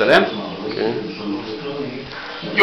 Salem? Okay.